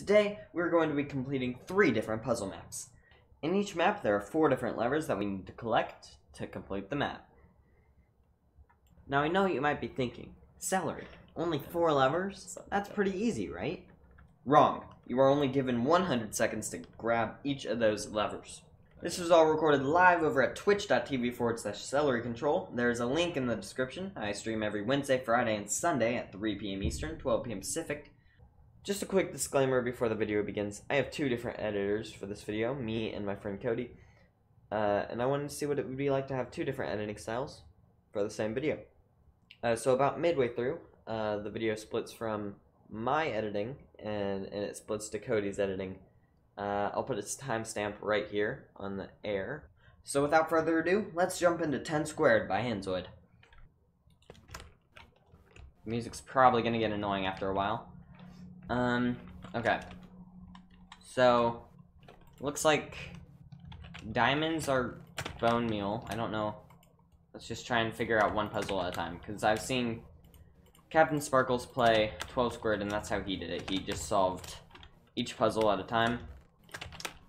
Today, we're going to be completing three different puzzle maps. In each map, there are four different levers that we need to collect to complete the map. Now, I know you might be thinking, celery, only four levers? That's pretty easy, right? Wrong. You are only given 100 seconds to grab each of those levers. This was all recorded live over at twitch.tv forward slash celery control. There's a link in the description. I stream every Wednesday, Friday, and Sunday at 3 p.m. Eastern, 12 p.m. Pacific. Just a quick disclaimer before the video begins. I have two different editors for this video, me and my friend Cody. Uh, and I wanted to see what it would be like to have two different editing styles for the same video. Uh, so about midway through, uh, the video splits from my editing and, and it splits to Cody's editing. Uh, I'll put its timestamp right here on the air. So without further ado, let's jump into 10 Squared by Henzoid. Music's probably gonna get annoying after a while. Um, okay. So, looks like diamonds are bone meal. I don't know. Let's just try and figure out one puzzle at a time, because I've seen CaptainSparklez play 12 Squared, and that's how he did it. He just solved each puzzle at a time.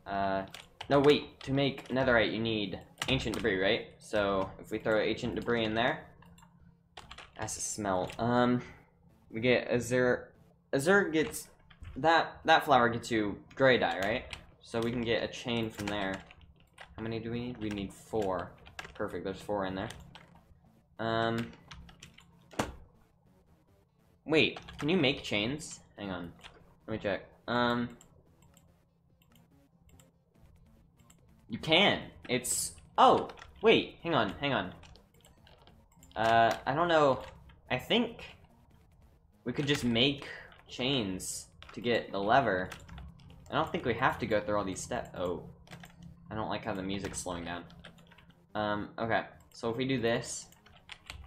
Uh, no, wait. To make netherite, you need ancient debris, right? So, if we throw ancient debris in there, that's a smell. Um, we get Azure. Azure gets that that flower gets you gray dye, right? So we can get a chain from there. How many do we need? We need four. Perfect. There's four in there. Um. Wait, can you make chains? Hang on. Let me check. Um. You can. It's... Oh, wait. Hang on, hang on. Uh, I don't know. I think we could just make chains to get the lever. I don't think we have to go through all these steps. Oh. I don't like how the music's slowing down. Um, okay. So if we do this,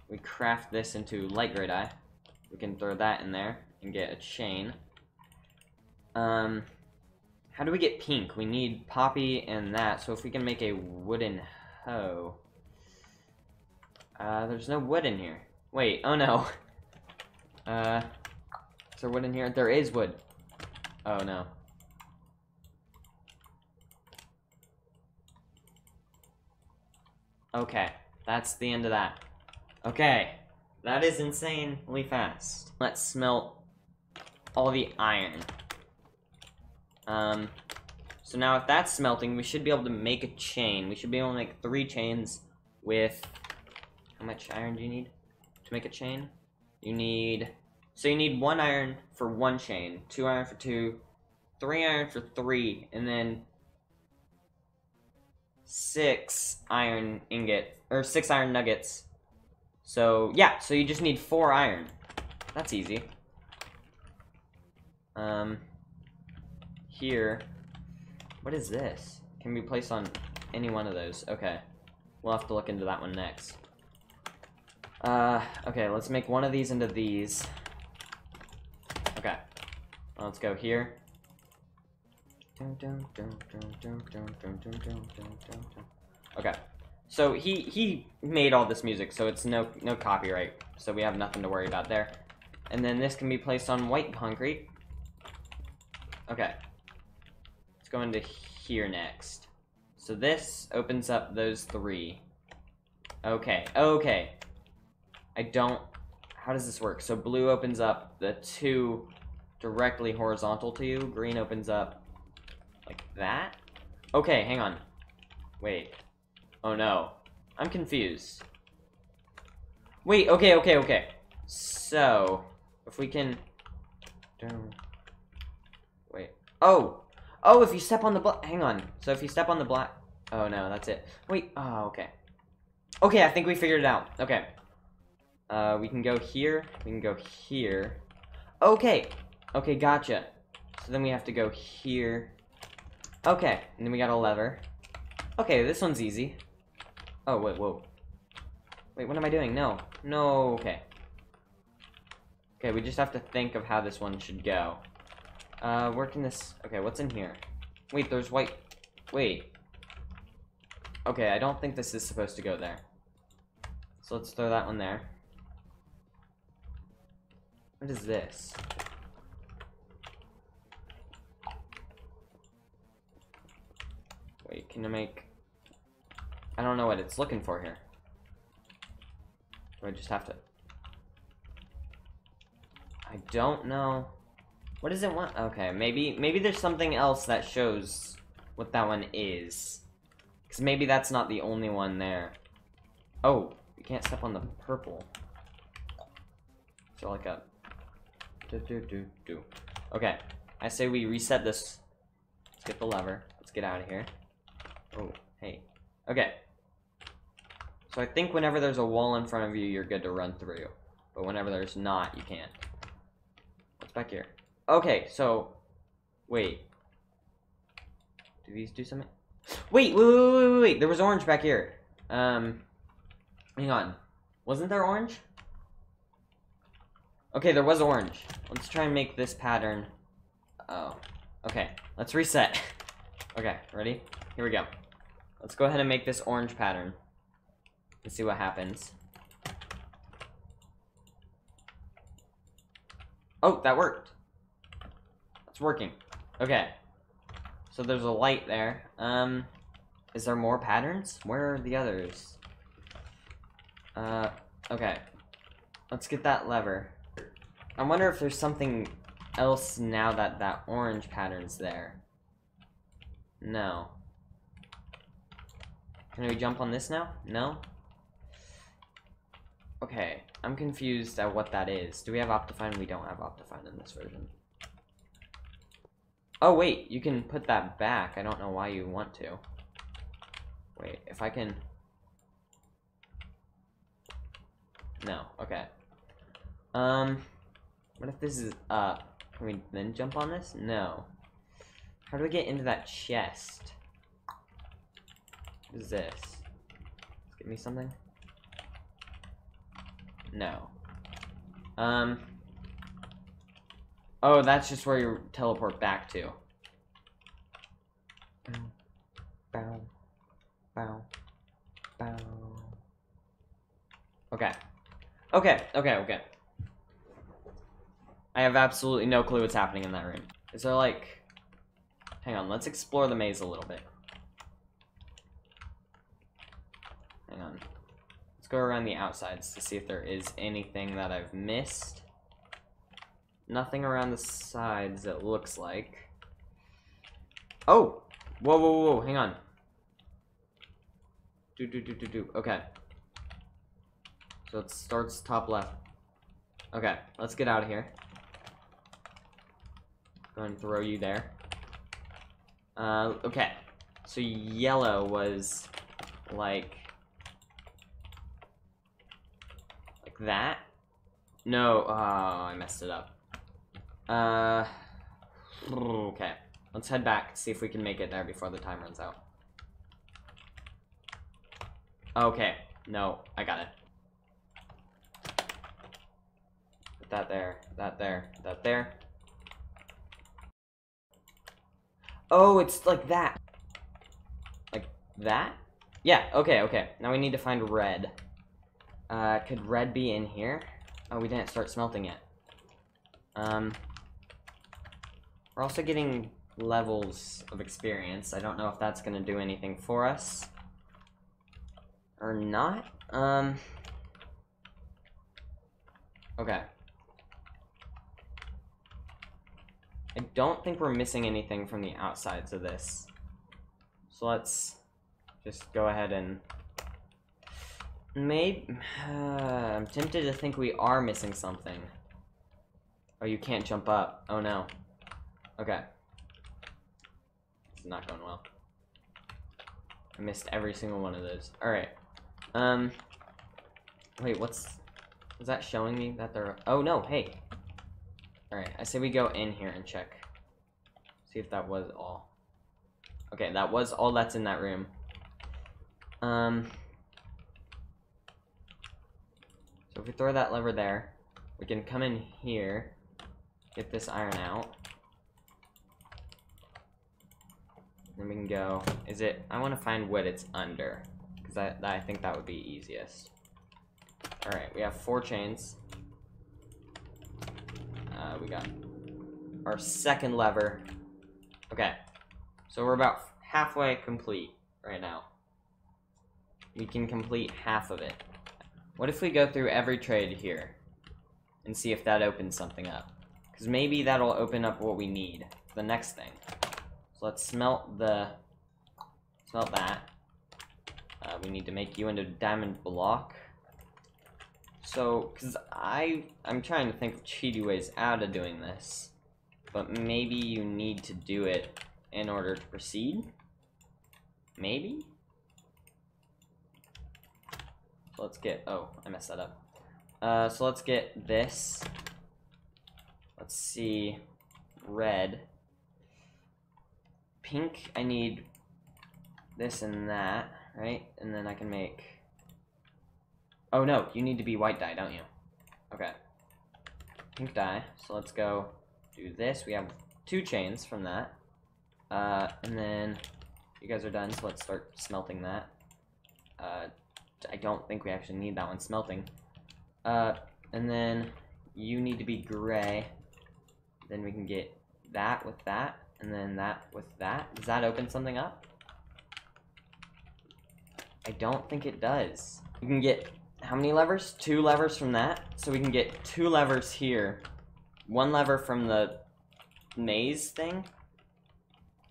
we craft this into light gray dye. We can throw that in there and get a chain. Um, how do we get pink? We need poppy and that, so if we can make a wooden hoe. Uh, there's no wood in here. Wait, oh no. Uh, is there wood in here? There is wood. Oh no. Okay, that's the end of that. Okay, that is insanely fast. Let's smelt all the iron. Um, so now if that's smelting, we should be able to make a chain. We should be able to make three chains with... How much iron do you need to make a chain? You need... So you need one iron for one chain, two iron for two, three iron for three, and then six iron ingot, or six iron nuggets. So, yeah, so you just need four iron. That's easy. Um, here, what is this? Can be placed on any one of those. Okay, we'll have to look into that one next. Uh, okay, let's make one of these into these. Let's go here. Okay. So he he made all this music, so it's no no copyright. So we have nothing to worry about there. And then this can be placed on white concrete. Okay. Let's go into here next. So this opens up those three. Okay, okay. I don't... How does this work? So blue opens up the two directly horizontal to you. Green opens up like that? Okay, hang on. Wait. Oh no. I'm confused. Wait, okay, okay, okay. So, if we can... Wait. Oh! Oh, if you step on the black... Hang on. So if you step on the black... Oh no, that's it. Wait, oh, okay. Okay, I think we figured it out. Okay. Uh, we can go here. We can go here. Okay. Okay, gotcha. So then we have to go here. Okay, and then we got a lever. Okay, this one's easy. Oh, wait, whoa. Wait, what am I doing? No. No, okay. Okay, we just have to think of how this one should go. Uh, where can this... Okay, what's in here? Wait, there's white... Wait. Okay, I don't think this is supposed to go there. So let's throw that one there. What is this? Can I make... I don't know what it's looking for here. Do I just have to... I don't know. What does it want? Okay, maybe maybe there's something else that shows what that one is. Because maybe that's not the only one there. Oh, you can't step on the purple. So like a... Do, do, do, do. Okay, I say we reset this. Let's get the lever. Let's get out of here. Oh, hey. Okay. So I think whenever there's a wall in front of you, you're good to run through. But whenever there's not, you can't. What's back here? Okay, so... Wait. Do these do something? Wait, wait, wait, wait, wait, wait. There was orange back here. Um, hang on. Wasn't there orange? Okay, there was orange. Let's try and make this pattern. Oh, okay. Let's reset. okay, ready? Here we go. Let's go ahead and make this orange pattern. Let's see what happens. Oh, that worked. It's working. Okay. So there's a light there. Um, is there more patterns? Where are the others? Uh, okay. Let's get that lever. I wonder if there's something else now that that orange pattern's there. No. Can we jump on this now? No? Okay, I'm confused at what that is. Do we have Optifine? We don't have Optifine in this version. Oh, wait, you can put that back. I don't know why you want to. Wait, if I can... No, okay. Um, what if this is up? Can we then jump on this? No. How do we get into that chest? What is this? Give me something? No. Um. Oh, that's just where you teleport back to. Bow. Bow. Bow. Bow. Okay. Okay, okay, okay. I have absolutely no clue what's happening in that room. Is there like... Hang on, let's explore the maze a little bit. Hang on. Let's go around the outsides to see if there is anything that I've missed. Nothing around the sides, it looks like. Oh! Whoa, whoa, whoa, hang on. Do, do, do, do, do. Okay. So it starts top left. Okay, let's get out of here. Go and throw you there. Uh, okay. So yellow was like like that. No, oh, I messed it up. Uh, okay. Let's head back, see if we can make it there before the time runs out. Okay. No, I got it. Put that there, that there, that there. Oh, it's like that. Like that? Yeah, okay, okay. Now we need to find red. Uh, could red be in here? Oh, we didn't start smelting it. Um, we're also getting levels of experience. I don't know if that's going to do anything for us. Or not. Um, okay. I don't think we're missing anything from the outsides of this. So let's just go ahead and... Maybe... Uh, I'm tempted to think we are missing something. Oh, you can't jump up. Oh, no. Okay. It's not going well. I missed every single one of those. Alright. Um... Wait, what's... Is that showing me that they're... Oh, no, hey. Alright, I say we go in here and check. See if that was all. Okay, that was all that's in that room. Um... So if we throw that lever there, we can come in here, get this iron out. Then we can go, is it, I want to find what it's under, because I, I think that would be easiest. Alright, we have four chains. Uh, we got our second lever. Okay, so we're about halfway complete. right now. We can complete half of it. What if we go through every trade here and see if that opens something up? Because maybe that'll open up what we need the next thing. So let's smelt the smelt that. Uh, we need to make you into a diamond block. So, because I, I'm trying to think of cheaty ways out of doing this. But maybe you need to do it in order to proceed? Maybe? So let's get, oh, I messed that up. Uh, so let's get this. Let's see, red. Pink, I need this and that, right? And then I can make, oh no, you need to be white dye, don't you? Okay. Pink dye, so let's go do this. We have two chains from that. Uh, and then you guys are done, so let's start smelting that. Uh, I don't think we actually need that one smelting. Uh, and then you need to be gray. Then we can get that with that, and then that with that. Does that open something up? I don't think it does. We can get, how many levers? Two levers from that. So we can get two levers here. One lever from the maze thing.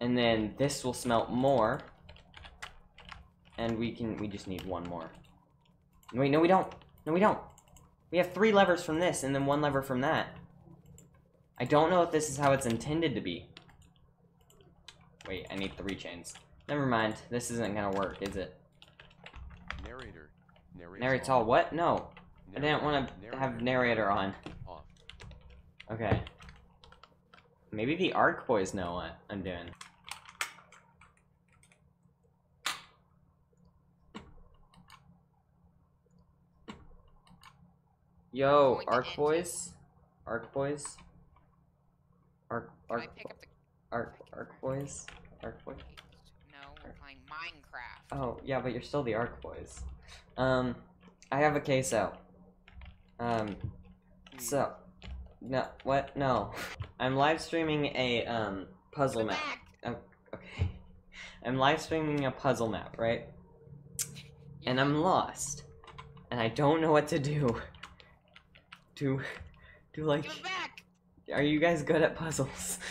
And then this will smelt more. And we can, we just need one more. Wait, no we don't. No we don't. We have three levers from this and then one lever from that. I don't know if this is how it's intended to be. Wait, I need three chains. Never mind. This isn't gonna work, is it? Narrator. Narrates Narrates all what? No. I didn't want to have narrator on. Off. Okay. Maybe the ARC boys know what I'm doing. Yo, ARC boys? ARC boys? ARC, ARC, pick up the ARC, ARC boys? ARC boys? No, we're playing Minecraft. Oh, yeah, but you're still the ARC boys. Um, I have a queso. Um, so, no, what? No. I'm live streaming a, um, puzzle map. back. Okay. I'm live streaming a puzzle map, right? And I'm lost. And I don't know what to do. To, to like, Give it back. are you guys good at puzzles?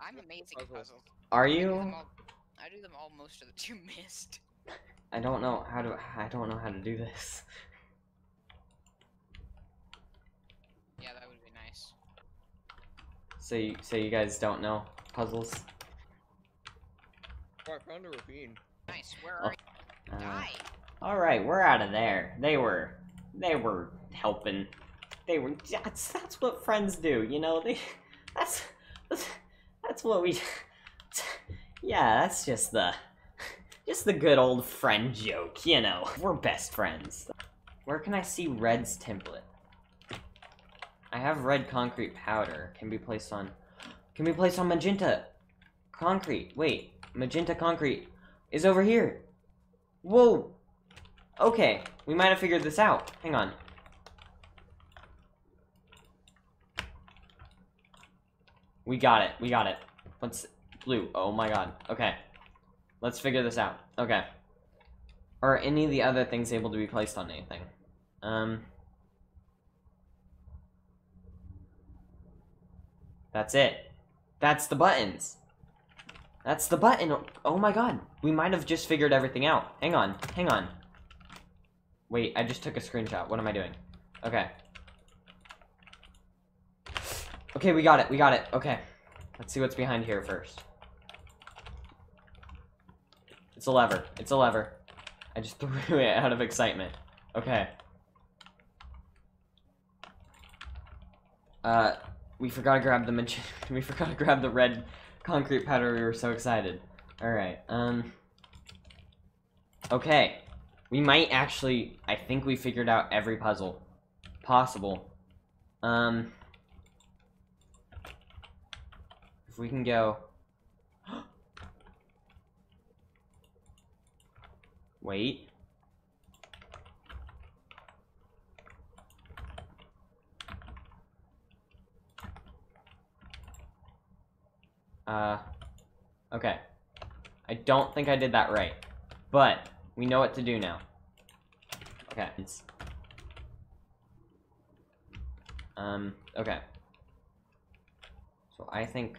I'm amazing at Puzzles. puzzles. Are I do you? them all, I do them all most of the two missed. I don't know how to, I don't know how to do this. Yeah, that would be nice. So you, so you guys don't know puzzles? Oh, I found a ravine. Nice. Where Oh, are you? Uh, Die. All right, we're out of there. They were, they were helping. They were. That's that's what friends do, you know. They, that's, that's, that's what we. Yeah, that's just the, just the good old friend joke, you know. We're best friends. Where can I see Red's template? I have red concrete powder. Can be placed on. Can be placed on magenta concrete. Wait, magenta concrete is over here. Whoa. Okay, we might have figured this out. Hang on. We got it. We got it. Let's blue. Oh my god. Okay. Let's figure this out. Okay. Are any of the other things able to be placed on anything? Um. That's it. That's the buttons. That's the button. Oh my god. We might have just figured everything out. Hang on. Hang on. Wait, I just took a screenshot. What am I doing? Okay. Okay, we got it. We got it. Okay. Let's see what's behind here first. It's a lever. It's a lever. I just threw it out of excitement. Okay. Uh, we forgot to grab the we forgot to grab the red concrete powder. We were so excited. All right. Um. Okay. We might actually. I think we figured out every puzzle possible. Um. If we can go. Wait. Uh. Okay. I don't think I did that right. But, we know what to do now. Okay. Um, okay. So I think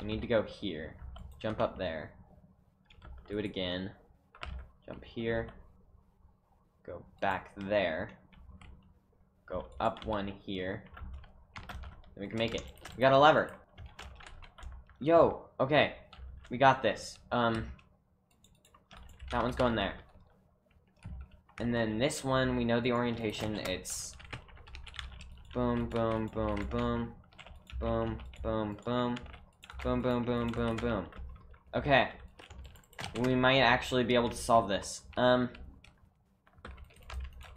we need to go here. Jump up there. Do it again. Jump here. Go back there. Go up one here. Then we can make it. We got a lever. Yo, okay. We got this. Um, that one's going there. And then this one, we know the orientation. It's boom, boom, boom, boom, boom, boom, boom, boom, boom, boom, boom, boom. Okay. We might actually be able to solve this. Um,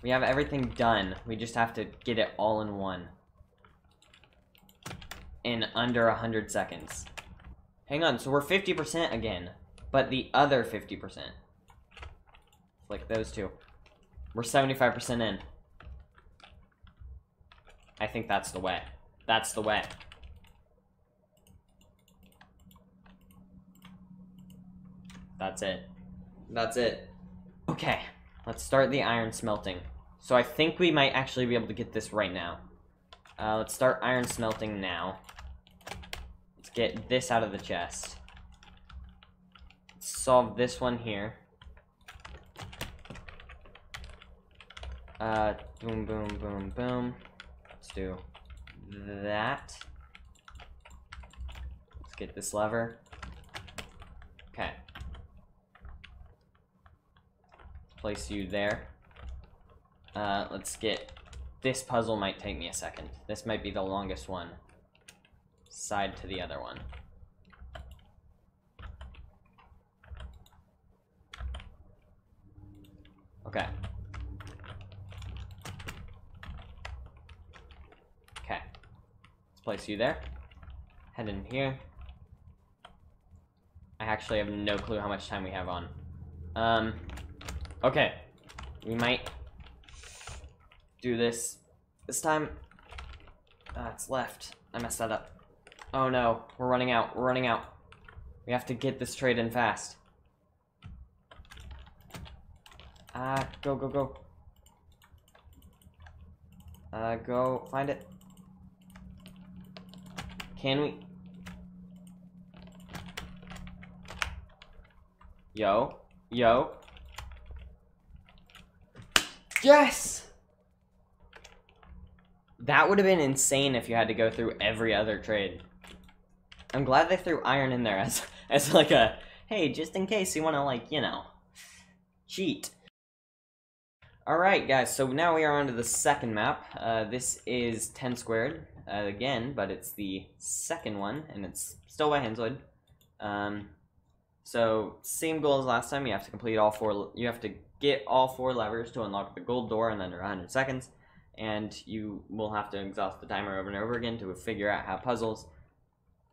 we have everything done. We just have to get it all in one. In under a 100 seconds. Hang on, so we're 50% again. But the other 50%. Like those two. We're 75% in. I think that's the way. That's the way. That's it. That's it. Okay, let's start the iron smelting. So I think we might actually be able to get this right now. Uh, let's start iron smelting now. Let's get this out of the chest. Let's solve this one here. Uh, boom, boom, boom, boom. Let's do that. Let's get this lever. Okay. Place you there. Uh, let's get... This puzzle might take me a second. This might be the longest one. Side to the other one. Okay. Let's place you there. Head in here. I actually have no clue how much time we have on. Um, okay. We might do this. This time, uh, left. I messed that up. Oh no, we're running out. We're running out. We have to get this trade in fast. Ah, go, go, go. Uh, go find it. Can we? Yo, yo. Yes! That would have been insane if you had to go through every other trade. I'm glad they threw iron in there as as like a hey, just in case you want to like, you know, cheat. Alright guys, so now we are on to the second map. Uh, this is 10 squared, uh, again, but it's the second one, and it's still by Henzoid. Um, so, same goal as last time, you have to complete all four, you have to get all four levers to unlock the gold door in under 100 seconds, and you will have to exhaust the timer over and over again to figure out how puzzles,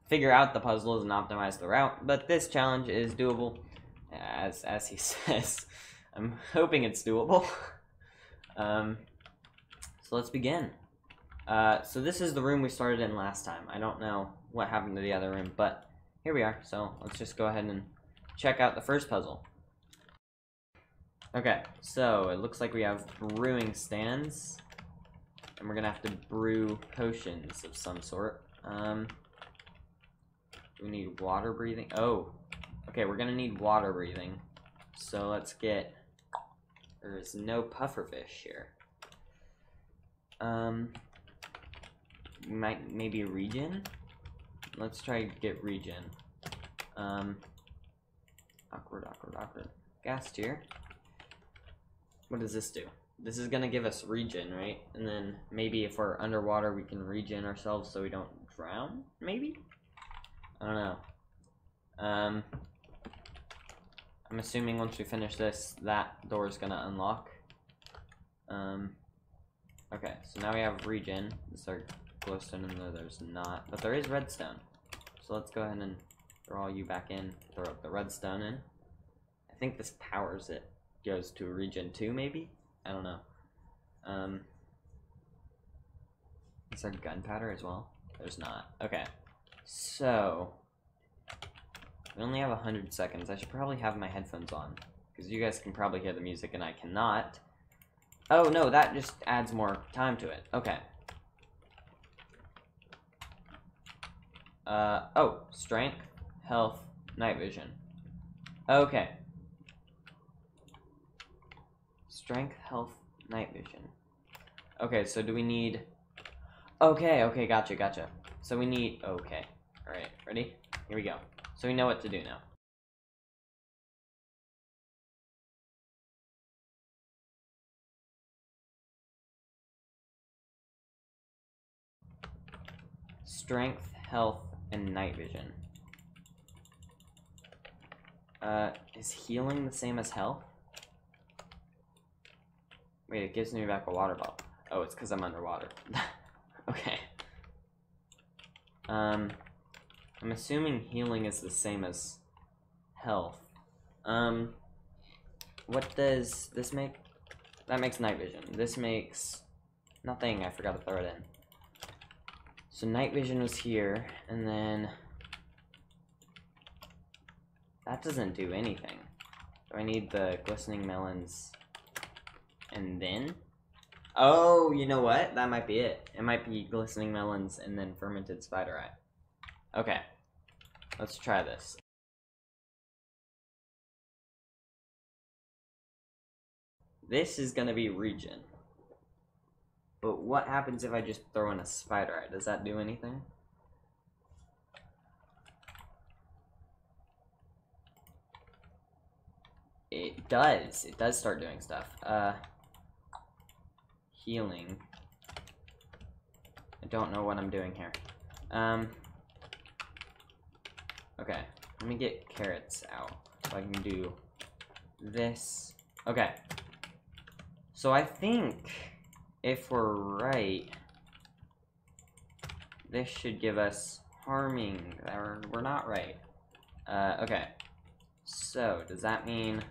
figure out the puzzles and optimize the route, but this challenge is doable, as, as he says. I'm hoping it's doable. Um, so let's begin. Uh, so this is the room we started in last time. I don't know what happened to the other room, but here we are. So let's just go ahead and check out the first puzzle. Okay, so it looks like we have brewing stands. And we're gonna have to brew potions of some sort. Um, we need water breathing? Oh, okay, we're gonna need water breathing. So let's get there's no pufferfish here. Um, might maybe regen. Let's try to get regen. Um, awkward, awkward, awkward. Ghast tear. What does this do? This is gonna give us regen, right? And then maybe if we're underwater, we can regen ourselves so we don't drown. Maybe. I don't know. Um, I'm assuming once we finish this, that door is gonna unlock. Um, okay, so now we have regen. Is there glowstone there? There's not, but there is redstone. So let's go ahead and throw all you back in, throw up the redstone in. I think this powers it. Goes to regen 2, maybe? I don't know. Um, is there gunpowder as well? There's not. Okay. So, We only have 100 seconds. I should probably have my headphones on. Because you guys can probably hear the music and I cannot. Oh, no, that just adds more time to it. Okay. Uh, oh, strength, health, night vision. Okay. Strength, health, night vision. Okay, so do we need... Okay, okay, gotcha, gotcha. So we need... Okay. Alright, ready? Here we go. So we know what to do now. Strength, health, and night vision. Uh, is healing the same as health? Wait, it gives me back a water bottle. Oh, it's because I'm underwater. okay. Um, I'm assuming healing is the same as health. Um, what does this make? That makes night vision. This makes nothing. I forgot to throw it in. So night vision was here, and then that doesn't do anything. Do I need the glistening melons and then? Oh, you know what? That might be it. It might be glistening melons and then fermented spider eye. Okay. Let's try this. This is gonna be regen. But what happens if I just throw in a spider eye? Does that do anything? It does. It does start doing stuff. Uh, healing. I don't know what I'm doing here. Um, okay, let me get carrots out so I can do this. Okay, so I think if we're right, this should give us harming. We're not right. Uh, okay, so does that mean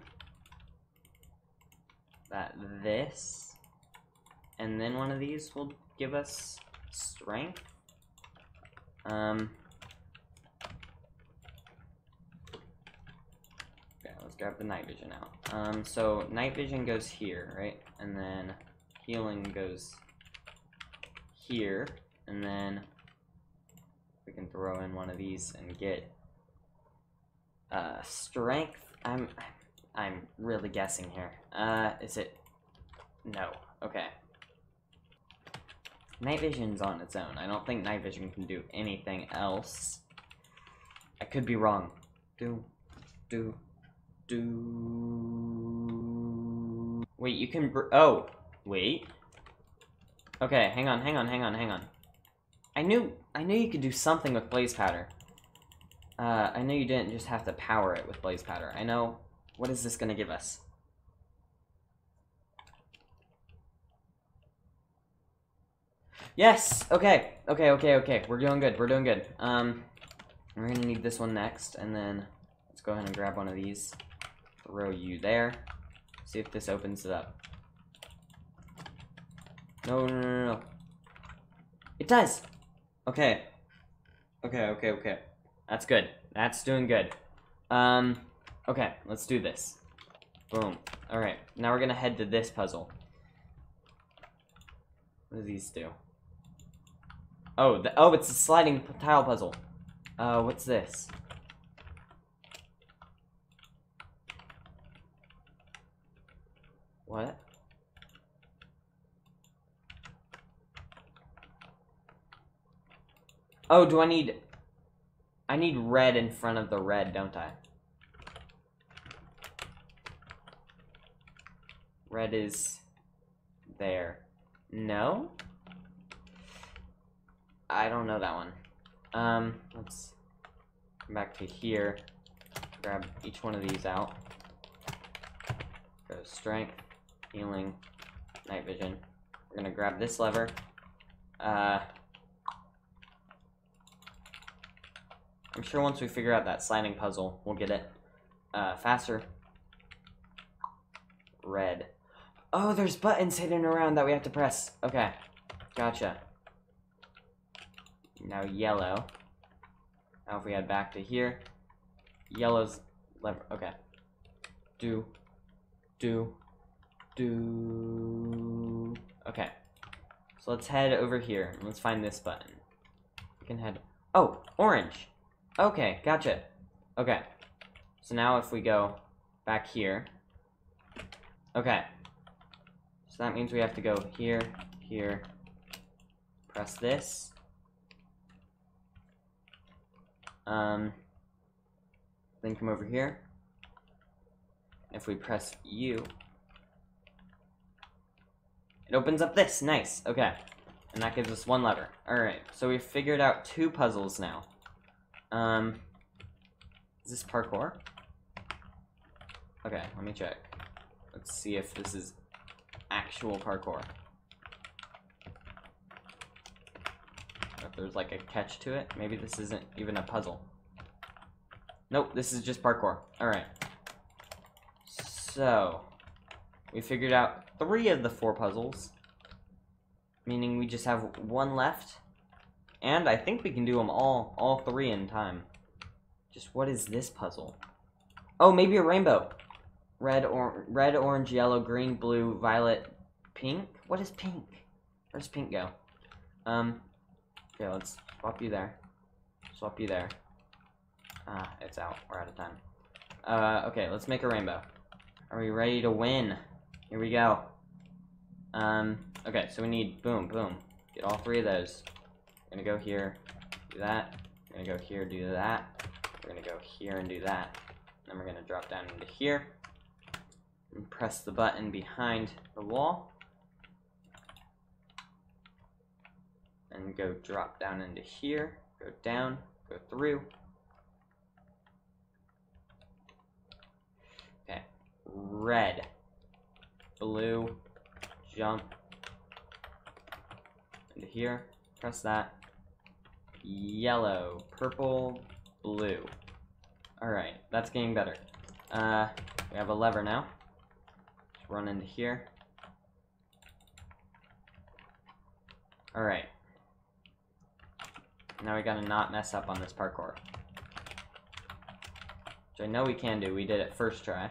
that this and then one of these will give us strength. Um, okay, let's grab the night vision out. Um, so night vision goes here, right? And then healing goes here, and then we can throw in one of these and get uh, strength. I'm I'm really guessing here. Uh, is it? No. Okay. Night vision's on its own. I don't think night vision can do anything else. I could be wrong. Do, do, do. Wait, you can. Oh, wait. Okay, hang on, hang on, hang on, hang on. I knew, I knew you could do something with blaze powder. Uh, I know you didn't just have to power it with blaze powder. I know what is this going to give us? Yes! Okay, okay, okay, okay. We're doing good, we're doing good. Um, we're gonna need this one next, and then let's go ahead and grab one of these. Throw you there. See if this opens it up. No, no, no, no. It does! Okay. Okay, okay, okay. That's good. That's doing good. Um, Okay, let's do this. Boom. Alright, now we're gonna head to this puzzle. What do these do? Oh, the, oh, it's a sliding tile puzzle. Uh, what's this? What? Oh, do I need... I need red in front of the red, don't I? Red is there. No? I don't know that one. Um, let's come back to here. Grab each one of these out. Go strength, healing, night vision. We're gonna grab this lever. Uh, I'm sure once we figure out that sliding puzzle, we'll get it uh, faster. Red. Oh, there's buttons hidden around that we have to press. Okay. Gotcha. Now yellow. Now if we head back to here. yellow's lever. Okay. Do. Do. Do. Okay. So let's head over here let's find this button. We can head. Oh, orange. Okay, gotcha. Okay. So now if we go back here. Okay. So that means we have to go here, here. Press this. Um, then come over here. If we press U, it opens up this. Nice. Okay. And that gives us one lever. Alright, so we've figured out two puzzles now. Um, is this parkour? Okay, let me check. Let's see if this is actual parkour. If there's like a catch to it, maybe this isn't even a puzzle. Nope, this is just parkour. Alright. So, we figured out three of the four puzzles, meaning we just have one left. And I think we can do them all, all three in time. Just what is this puzzle? Oh, maybe a rainbow. Red, or red, orange, yellow, green, blue, violet, pink. What is pink? Where's pink go? Um, okay, let's swap you there. Swap you there. Ah, it's out. We're out of time. Uh, okay, let's make a rainbow. Are we ready to win? Here we go. Um, okay, so we need, boom, boom. Get all three of those. We're gonna go here, do that. We're gonna go here, do that. We're gonna go here and do that. Then we're gonna drop down into here. And press the button behind the wall. And go drop down into here. Go down, go through. Okay, red blue, jump into here, press that, yellow, purple, blue. Alright, that's getting better. Uh, we have a lever now. Just run into here. Alright. Now we gotta not mess up on this parkour. Which I know we can do, we did it first try.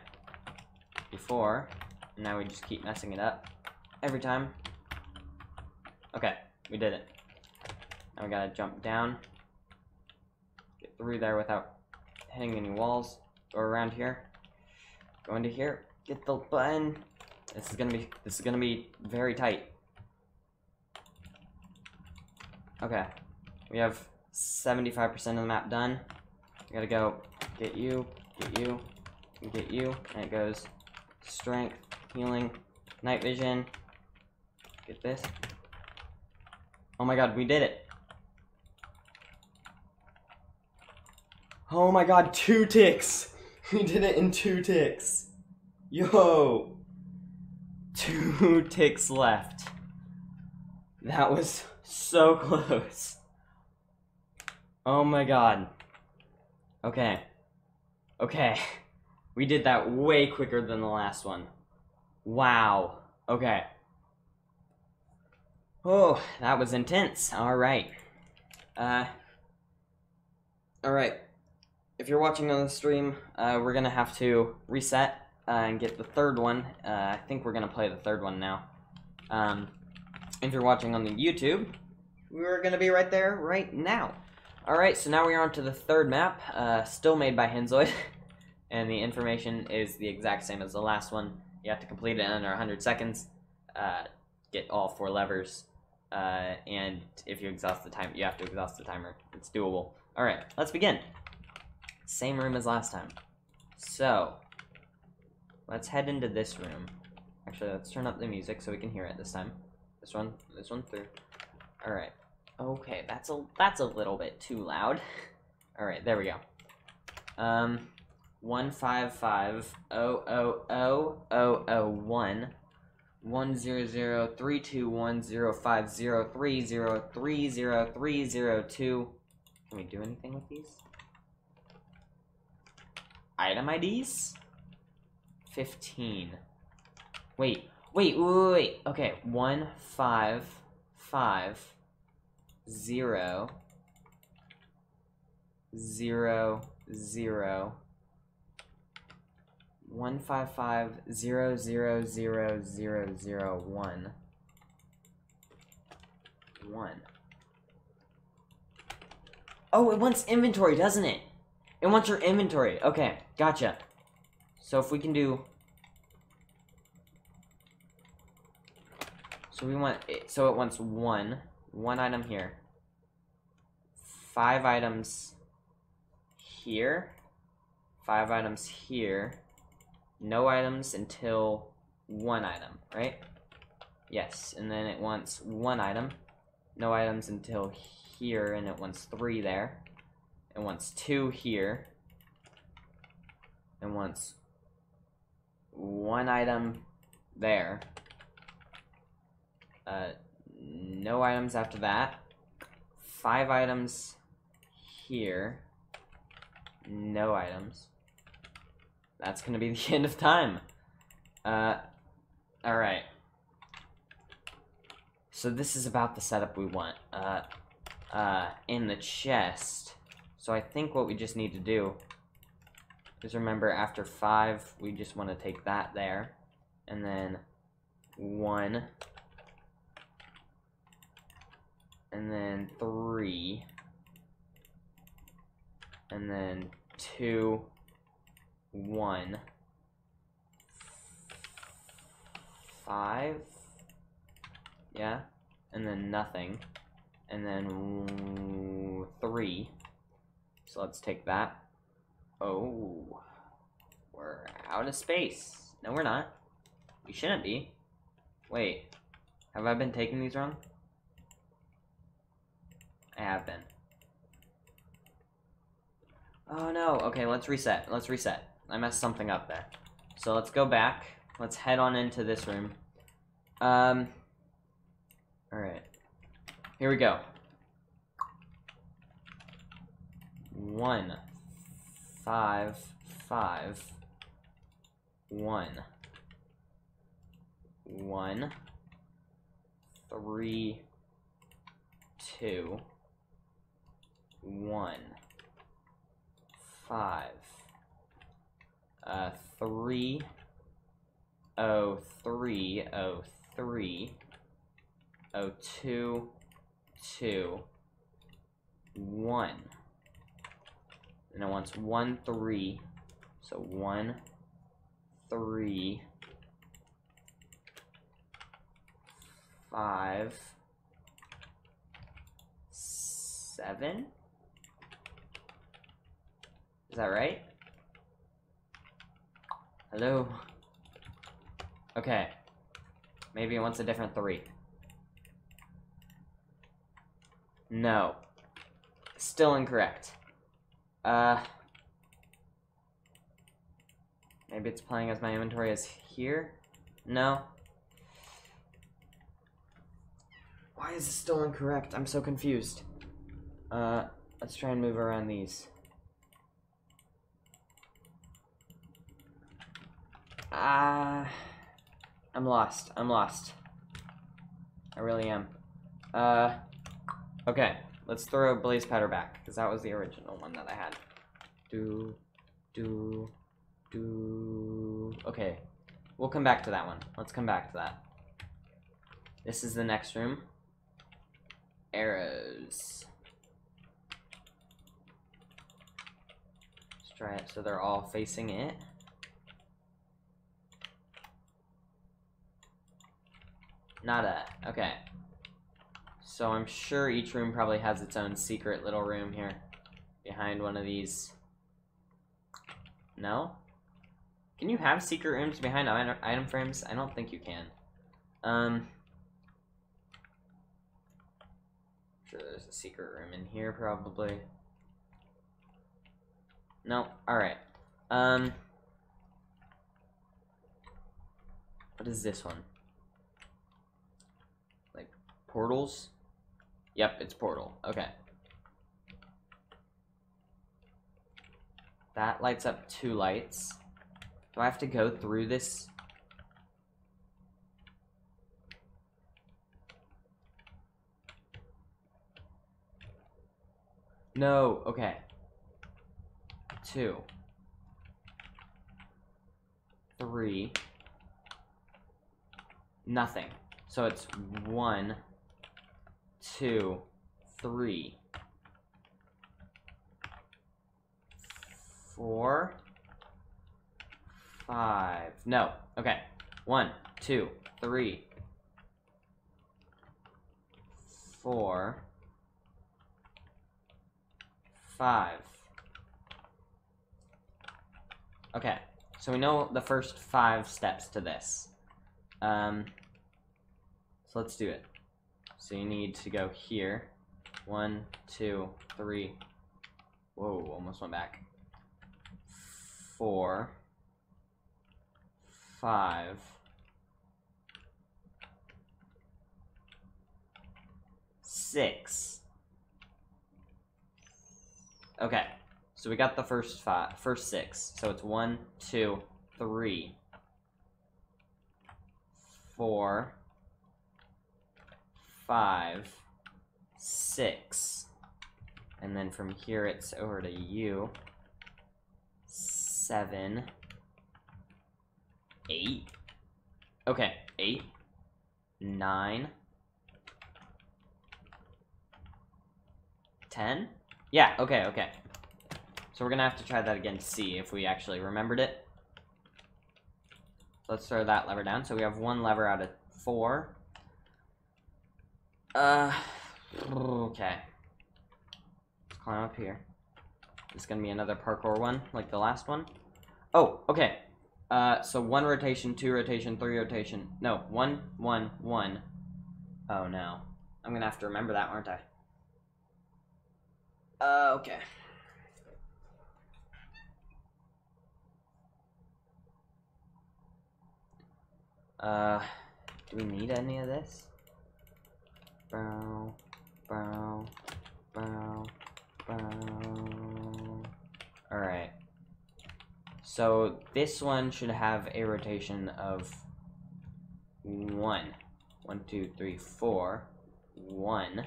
Before, and now we just keep messing it up. Every time. Okay, we did it. Now we gotta jump down. Get through there without hitting any walls. Go around here. Go into here. Get the button. This is gonna be this is gonna be very tight. Okay. We have 75% of the map done. We gotta go get you, get you, get you, and it goes strength, healing, night vision. Get this. Oh my god, we did it. Oh my god, two ticks. We did it in two ticks. Yo. Two ticks left. That was so close. Oh my god. Okay. Okay. We did that way quicker than the last one. Wow. Okay. Oh, that was intense. All right. Uh. All right. If you're watching on the stream, uh, we're gonna have to reset uh, and get the third one. Uh, I think we're gonna play the third one now. Um, if you're watching on the YouTube, we're gonna be right there right now. All right. So now we are on to the third map, uh, still made by Henzoid, and the information is the exact same as the last one. You have to complete it in under 100 seconds, uh, get all four levers, uh, and if you exhaust the time, you have to exhaust the timer. It's doable. All right, let's begin. Same room as last time. So, let's head into this room. Actually, let's turn up the music so we can hear it this time. This one, this one through. All right. Okay, that's a that's a little bit too loud. All right, there we go. Um, one five five oh oh oh oh oh one one zero zero three two one zero five zero three zero three zero three zero two. Can we do anything with these? Item IDs? Fifteen. Wait, wait, wait, wait. Okay, one five five zero zero zero one five five zero zero zero zero zero one one. Oh, it wants inventory, doesn't it? It wants your inventory. Okay, gotcha. So if we can do So we want it, so it wants one, one item here. Five items here. Five items here. No items until one item, right? Yes, and then it wants one item. No items until here, and it wants three there. It wants two here. And wants one item there. Uh, no items after that. Five items here. No items. That's gonna be the end of time. Uh, alright. So this is about the setup we want. Uh, uh, in the chest. So I think what we just need to do is remember after five, we just want to take that there. And then one. And then three. And then two, one, five, yeah, and then nothing, and then three. So let's take that. Oh, we're out of space. No, we're not. We shouldn't be. Wait, have I been taking these wrong? I have been. Oh no, okay, let's reset. Let's reset. I messed something up there. So let's go back. Let's head on into this room. Um, alright. Here we go. One, five, five, one, one, three, two, one, five, uh, three, oh, three, oh, three, oh, two, two, one. And it wants one, three. So one, three, five, seven. Is that right? Hello? Okay. Maybe it wants a different three. No. Still incorrect. Uh... Maybe it's playing as my inventory is here? No? Why is it still incorrect? I'm so confused. Uh, let's try and move around these. Ah, uh, I'm lost. I'm lost. I really am. Uh, okay. Let's throw Blaze Powder back, because that was the original one that I had. Do, do, do. Okay. We'll come back to that one. Let's come back to that. This is the next room. Arrows. Let's try it so they're all facing it. Nada. Okay. So I'm sure each room probably has its own secret little room here. Behind one of these. No? Can you have secret rooms behind item frames? I don't think you can. Um... Sure there's a secret room in here, probably. No? Alright. Um... What is this one? Like, portals? Yep, it's portal. Okay. That lights up two lights. Do I have to go through this? No, okay. Two. three, nothing. So it's one, two, three, four, five. No. Okay. One, two, three, four, five. Okay, so we know the first five steps to this. Um, so let's do it. So you need to go here. One, two, three. Whoa, almost went back. Four. Five. Six. Okay, so we got the first five, first six. So it's one, two, three, four, five, six, and then from here it's over to you. Seven, eight. Okay, eight, nine, ten. Yeah. Okay. Okay. So we're gonna have to try that again to see if we actually remembered it. Let's throw that lever down. So we have one lever out of four. Uh, okay. Let's climb up here. This is gonna be another parkour one, like the last one. Oh, okay. Uh, so one rotation, two rotation, three rotation. No, one, one, one. Oh no. I'm gonna have to remember that, aren't I? Uh, okay. Uh, do we need any of this? Bow, bow, bow, bow. Alright. So this one should have a rotation of one. One, two, three, four. One.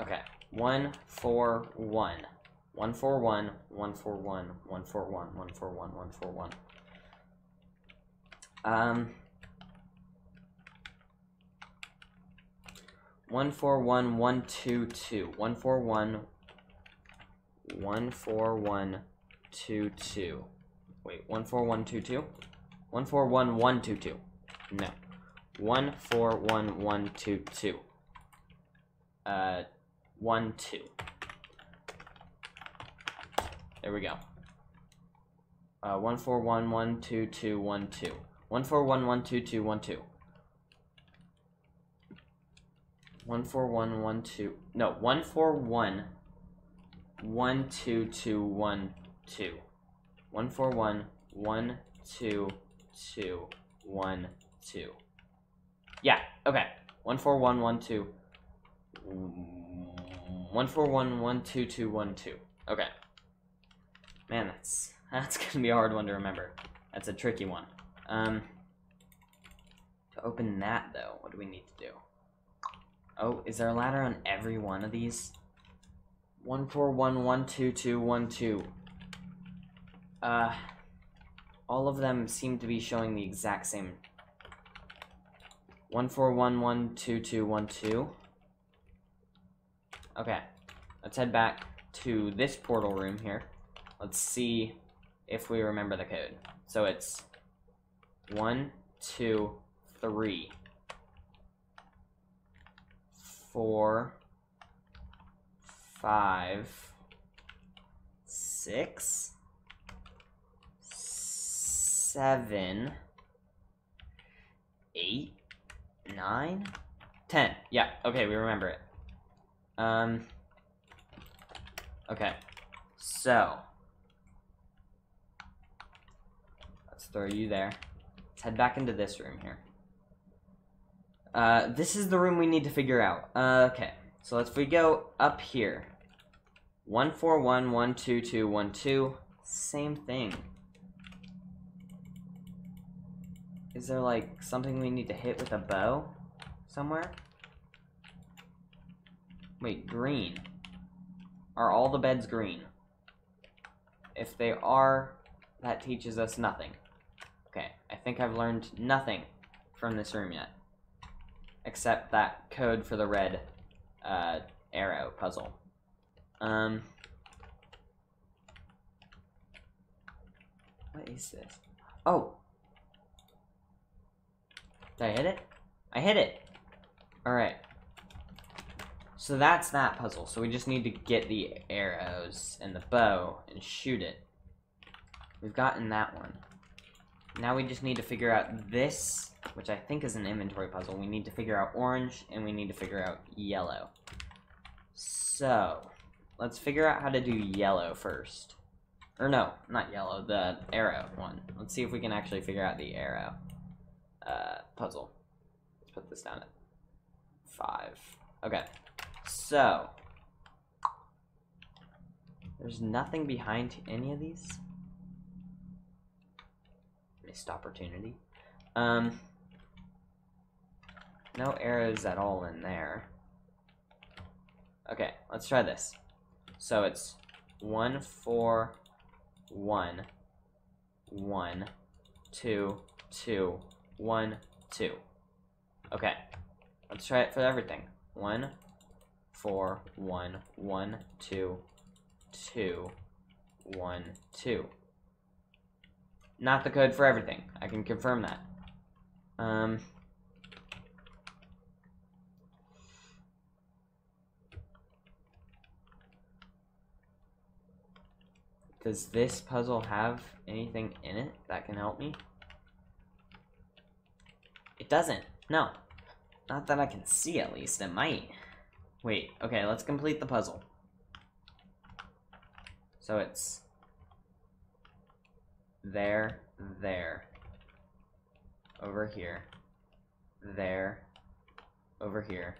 Okay. One, four, one. One, four, one. One, four, one. One, four, one. One, four, one. One, four, one. Um. One, four, one, one, two, two. One, four, one. One, four, one, two, two. Wait, one, four, one, two, two. One, four, one, one, two, two. No. One, four, one, one, two, two. Uh, one, two. There we go. Uh, one, four, one, one, two, two, one, two. One, four, one, one, two, two, one, two. One, four, one, one, two. No, one, four, one. One, two, two, one, two. One, four, one, one, two, two, one, two. Yeah. Okay. One, four, one, one, two. One four one one two two one two. Okay. Man, that's that's gonna be a hard one to remember. That's a tricky one. Um. To open that though, what do we need to do? Oh, is there a ladder on every one of these? One four one one two two one two. Uh. All of them seem to be showing the exact same. One four one one two two one two. Okay, let's head back to this portal room here. Let's see if we remember the code. So it's one, two, three, four, five, six, seven, eight, nine, ten. Yeah, okay, we remember it. Um. Okay. So. Let's throw you there. Let's head back into this room here. Uh, this is the room we need to figure out. Uh, okay. So let's we go up here. One four one one two two one two. Same thing. Is there like something we need to hit with a bow somewhere? Wait, green. Are all the beds green? If they are, that teaches us nothing. Okay, I think I've learned nothing from this room yet. Except that code for the red uh, arrow puzzle. Um, what is this? Oh! Did I hit it? I hit it! Alright. So that's that puzzle. So we just need to get the arrows and the bow and shoot it. We've gotten that one. Now we just need to figure out this, which I think is an inventory puzzle. We need to figure out orange, and we need to figure out yellow. So, let's figure out how to do yellow first. Or no, not yellow, the arrow one. Let's see if we can actually figure out the arrow uh, puzzle. Let's put this down at five. Okay, so there's nothing behind any of these. Missed opportunity. Um, no arrows at all in there. Okay, let's try this. So it's one, four, one, one, two, two, one, two. Okay, let's try it for everything. One, four, one, one, two, two, one, two. Not the code for everything. I can confirm that. Um. Does this puzzle have anything in it that can help me? It doesn't. No. Not that I can see, at least. It might. Wait, okay, let's complete the puzzle. So it's... There, there. Over here. There. Over here.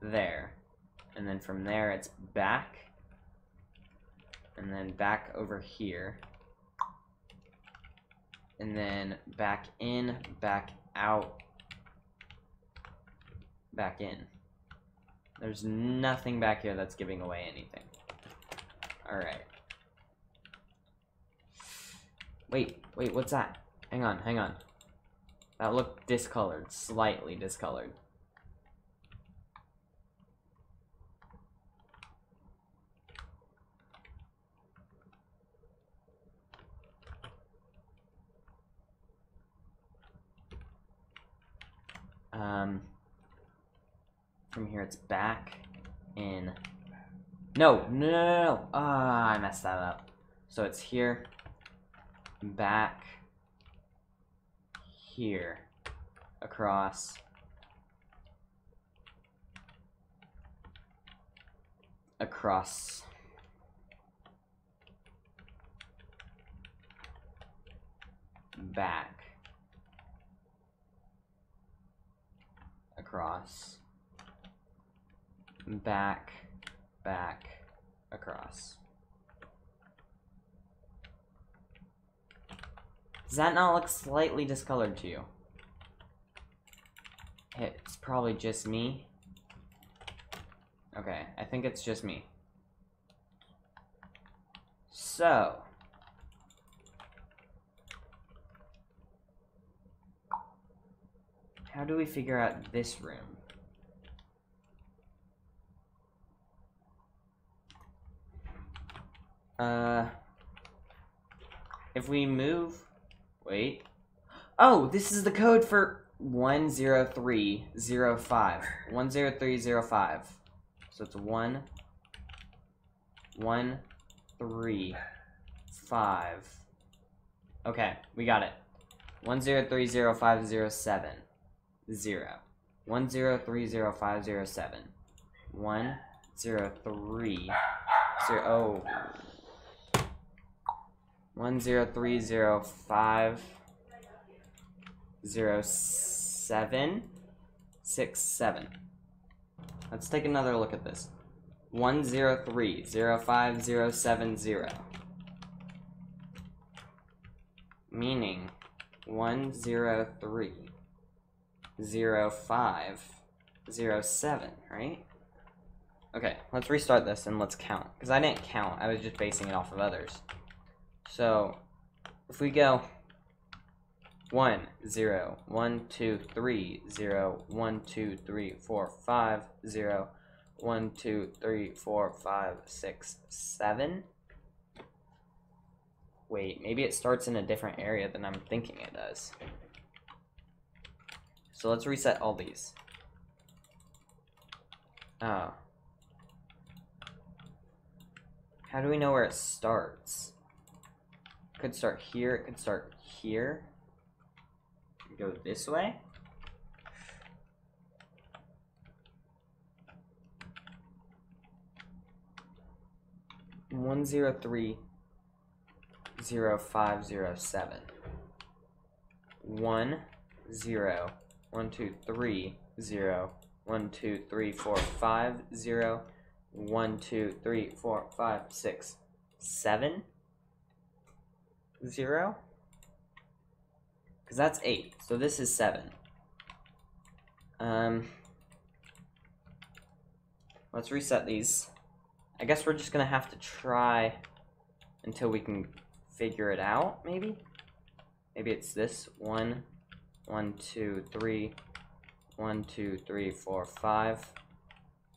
There. And then from there, it's back and then back over here. And then back in back out back in. There's nothing back here that's giving away anything. All right. Wait wait what's that? Hang on hang on. That looked discolored slightly discolored Um, from here it's back in. No, no, no, no. Ah, I messed that up. So it's here, back, here, across, across. Back. Across, back, back, across. Does that not look slightly discolored to you? It's probably just me. Okay, I think it's just me. So, How do we figure out this room? Uh, if we move, wait. Oh, this is the code for 10305. 10305. So it's 1, 1, 3, 5. Okay, we got it. 1030507 zero. One zero three zero five zero seven. One zero three zero oh. One zero three zero five zero seven six seven. Let's take another look at this. One zero three zero five zero seven zero. Meaning one zero three zero five zero seven, right? Okay, let's restart this and let's count. Because I didn't count, I was just basing it off of others. So, if we go one, zero, one, two, three, zero, one, two, three, four, five, zero, one, two, three, four, five, six, seven. Wait, maybe it starts in a different area than I'm thinking it does. So let's reset all these. Oh. How do we know where it starts? It could start here, it could start here. Go this way? One zero three zero five zero seven. One zero one two three zero. One two three four five zero. One two three four five six seven? Zero? Because that's eight. So this is seven. Um let's reset these. I guess we're just gonna have to try until we can figure it out maybe? Maybe it's this one one two three one two three four five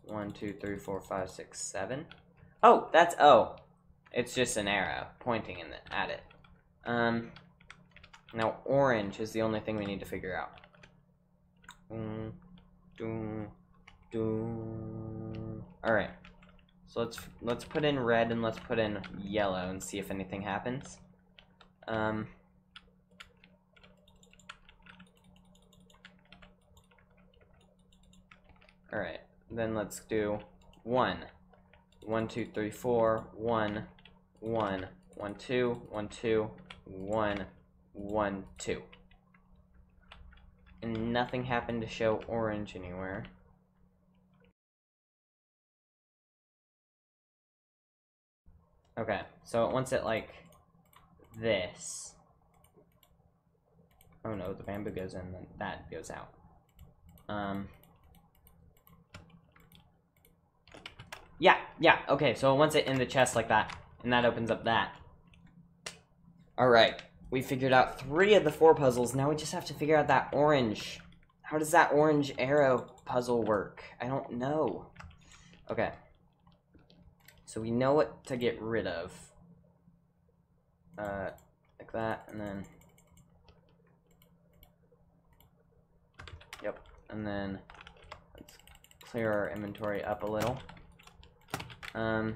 one, two, three, four, five, six, seven. Oh, that's O. It's just an arrow pointing in the, at it. Um, now orange is the only thing we need to figure out. Mm, doom, doom. All right. So let's let's put in red and let's put in yellow and see if anything happens. Um. All right then let's do one. One, two, three, four, one, one, one, two, one, two, one, one, two. And nothing happened to show orange anywhere. Okay, so once it like this. Oh no, the bamboo goes in, then that goes out. Um, Yeah, yeah, okay, so once it in the chest like that, and that opens up that. Alright, we figured out three of the four puzzles, now we just have to figure out that orange. How does that orange arrow puzzle work? I don't know. Okay. So we know what to get rid of. Uh, like that, and then... Yep, and then let's clear our inventory up a little. Um,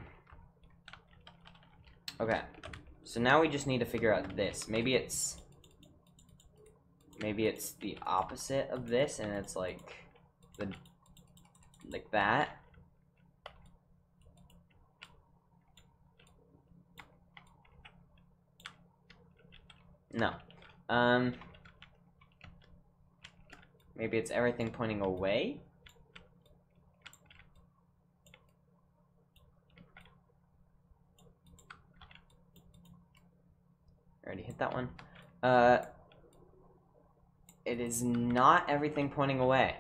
okay. So now we just need to figure out this. Maybe it's... Maybe it's the opposite of this, and it's like... the Like that. No. Um... Maybe it's everything pointing away? Already hit that one. Uh, it is not everything pointing away.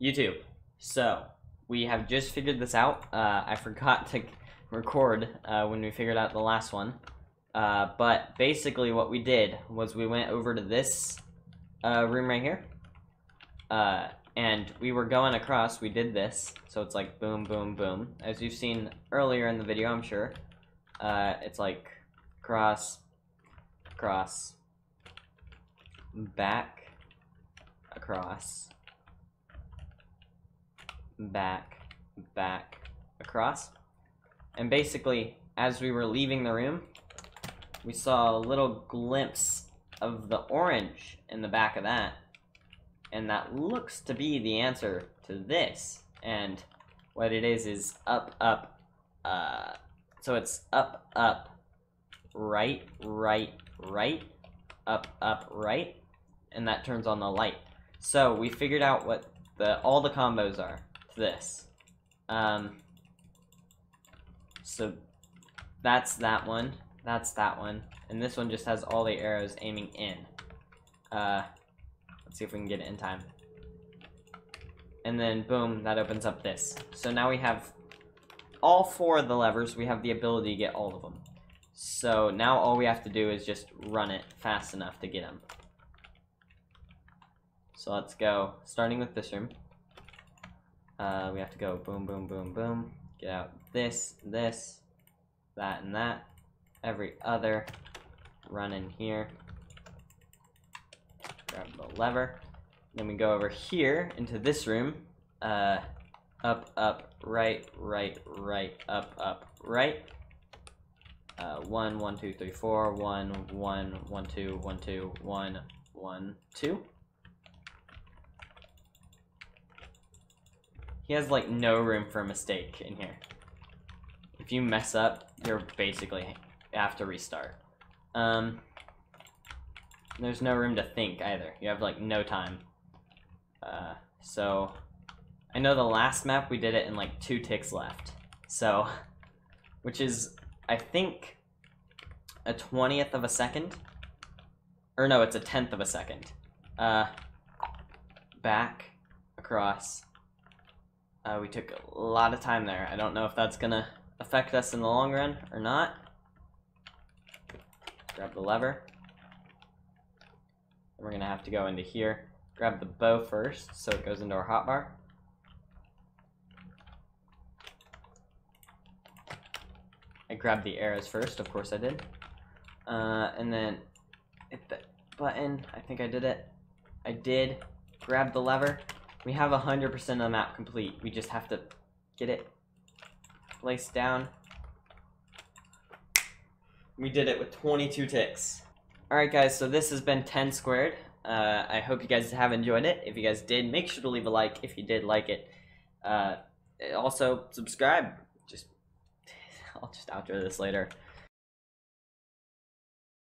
YouTube. So, we have just figured this out. Uh, I forgot to record uh, when we figured out the last one. Uh, but basically what we did was we went over to this uh, room right here. Uh, and we were going across, we did this. So it's like boom, boom, boom. As you've seen earlier in the video, I'm sure. Uh, it's like cross, cross, back, across, back, back, across. And basically, as we were leaving the room, we saw a little glimpse of the orange in the back of that. And that looks to be the answer to this. And what it is is up, up, uh, so it's up, up, right, right, right, up, up, right, and that turns on the light. So we figured out what the all the combos are this. Um, so that's that one, that's that one, and this one just has all the arrows aiming in. Uh, let's see if we can get it in time. And then boom, that opens up this. So now we have all four of the levers, we have the ability to get all of them. So now all we have to do is just run it fast enough to get him. So let's go, starting with this room. Uh, we have to go boom, boom, boom, boom. Get out this, this, that, and that. Every other. Run in here. Grab the lever. Then we go over here into this room. Uh, up, up, right, right, right, up, up, right. Uh, one, one, two, three, four, one, one, one, two, one, two, one, one, two. He has like no room for a mistake in here. If you mess up, you're basically have to restart. Um, there's no room to think either. You have like no time. Uh, so I know the last map we did it in like two ticks left. So, which is I think a twentieth of a second. Or no, it's a tenth of a second. Uh, back across. Uh, we took a lot of time there. I don't know if that's gonna affect us in the long run or not. Grab the lever. Then we're gonna have to go into here. Grab the bow first, so it goes into our hotbar. I grabbed the arrows first, of course I did. Uh, and then hit the button. I think I did it. I did. Grab the lever. We have 100% of the map complete. We just have to get it placed down. We did it with 22 ticks. Alright guys, so this has been 10 squared. Uh, I hope you guys have enjoyed it. If you guys did, make sure to leave a like if you did like it. Uh, also, subscribe. I'll just outro this later.